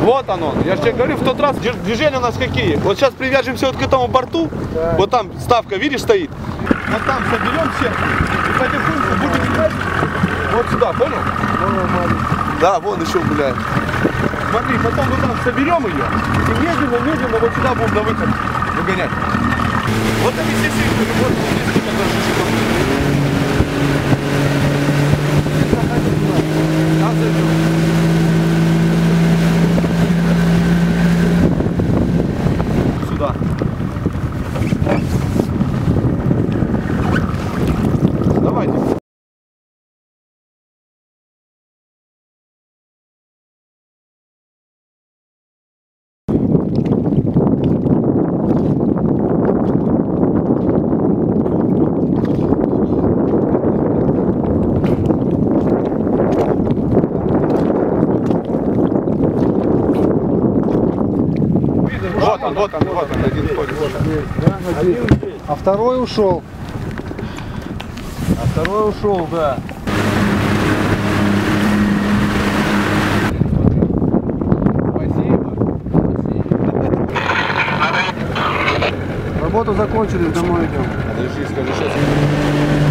Вот оно. Я же тебе говорю, в тот раз движ- движения у нас какие. Вот сейчас привяжемся вот к этому борту. Вот там ставка, видишь, стоит. Вот там соберем все. И потихоньку будем играть. Вот сюда, понял? Да, вон еще гуляет. Смотри, потом мы там соберем ее. И медленно, медленно вот сюда будем на выход выгонять. Вот они все сильные. Вот здесь вот Вот он, вот он, вот он, один ходит. А второй ушел. А второй ушел, да. Спасибо. Работу закончили, домой идем. Подожди, скажи, сейчас.